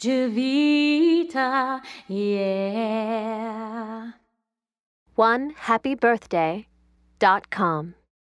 Vita, yeah. One happy birthday dot com.